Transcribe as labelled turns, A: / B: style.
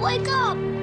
A: wake up.